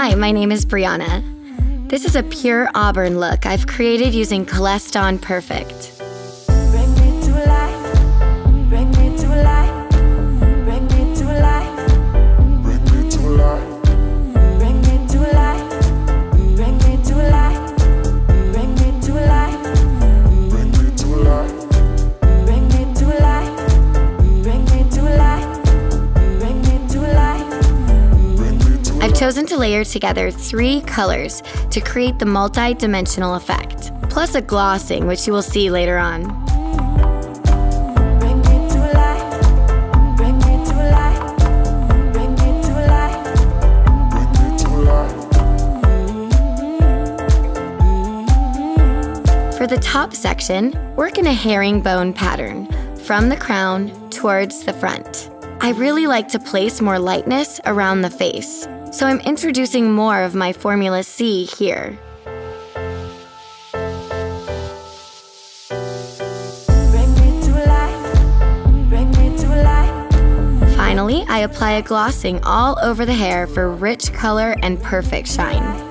Hi, my name is Brianna. This is a pure auburn look I've created using Koleston Perfect. Chosen to layer together three colors to create the multi-dimensional effect, plus a glossing, which you will see later on. For the top section, work in a herringbone pattern from the crown towards the front. I really like to place more lightness around the face, so I'm introducing more of my Formula C here. Bring me to life. Bring me to life. Finally, I apply a glossing all over the hair for rich color and perfect shine.